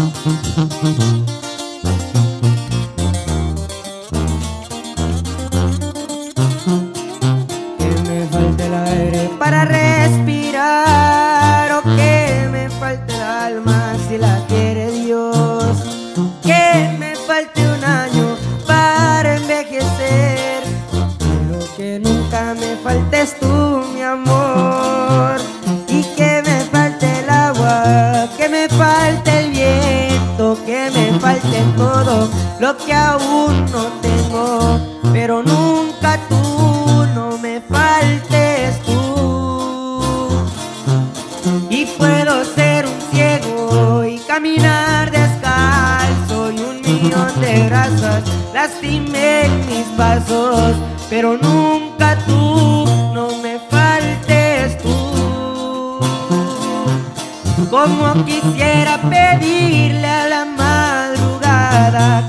Que me falte el aire para respirar o que me falte el alma si la quiere Dios. Que me falte un año para envejecer. Lo que nunca me faltes tú, mi amor. Falte todo lo que aún no tengo, pero nunca tú, no me faltes tú. Y puedo ser un ciego y caminar descalzo y un millón de grasas lastimé mis pasos, pero nunca tú, no me faltes tú. Como quisiera pedirle a la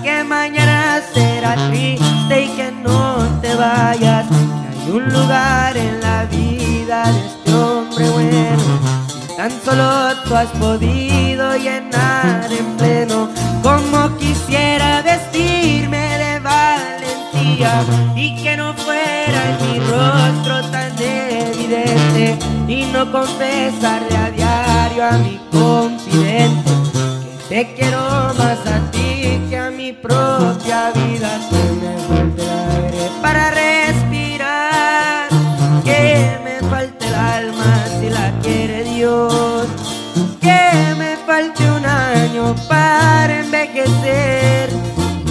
que mañana será triste y que no te vayas, que hay un lugar en la vida de este hombre bueno. Tan solo tú has podido llenar en pleno Como quisiera vestirme de valentía Y que no fuera en mi rostro tan evidente Y no confesarle a diario a mi confidente te quiero más a ti que a mi propia vida. Que me falte el aire para respirar. Que me falte el alma si la quiere Dios. Que me falte un año para envejecer.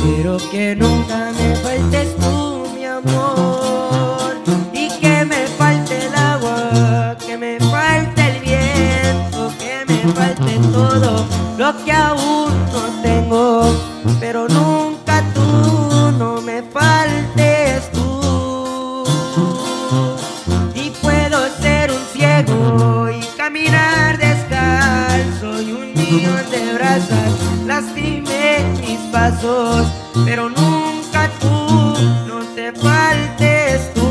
Pero que nunca me faltes tú, mi amor. Y que me falte el agua, que me falte el viento Que me falte todo que aún no tengo Pero nunca tú, no me faltes tú y puedo ser un ciego y caminar descalzo y un millón de brasas lastimé mis pasos, pero nunca tú, no te faltes tú.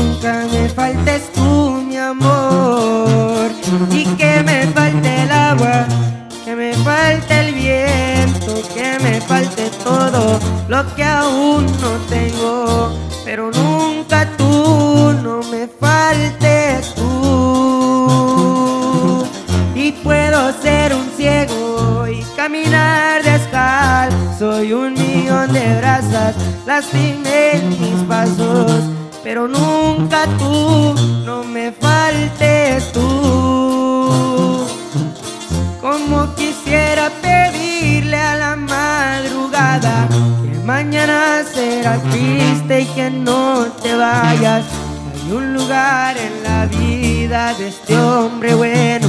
me faltes tú, mi amor. Y que me falte el agua, que me falte el viento, que me falte todo lo que aún no tengo, pero nunca tú, no me faltes tú. Y puedo ser un ciego y caminar descalzo y un millón de brasas lastimé mis pasos, pero nunca tú, no me faltes tú. Como quisiera pedirle a la madrugada que mañana será triste y que no te vayas. Hay un lugar en la vida de este hombre bueno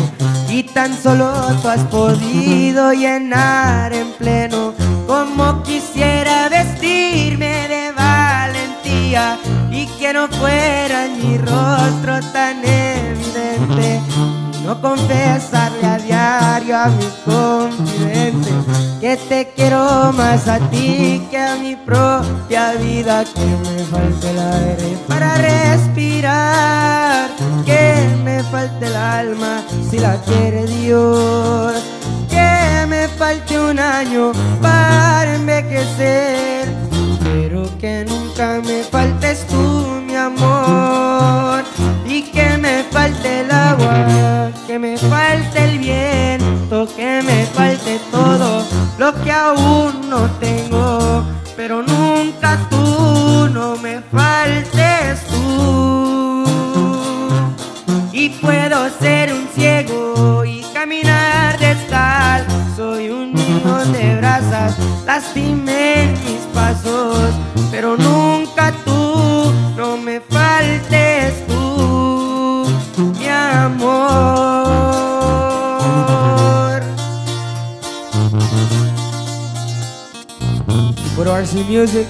y tan solo tú has podido llenar en pleno. Rostro tan evidente. No confesarle a diario a mi confidente que te quiero más a ti que a mi propia vida. Que me falte el aire para respirar, que me falte el alma si la quiere Dios. Que me falte un año que me falte el viento, que me falte todo lo que aún no tengo, pero nunca tú, no me faltes tú. Y puedo ser un ciego y caminar descalzo y un millón de brasas lastimé mis pasos, pero nunca You put RC music.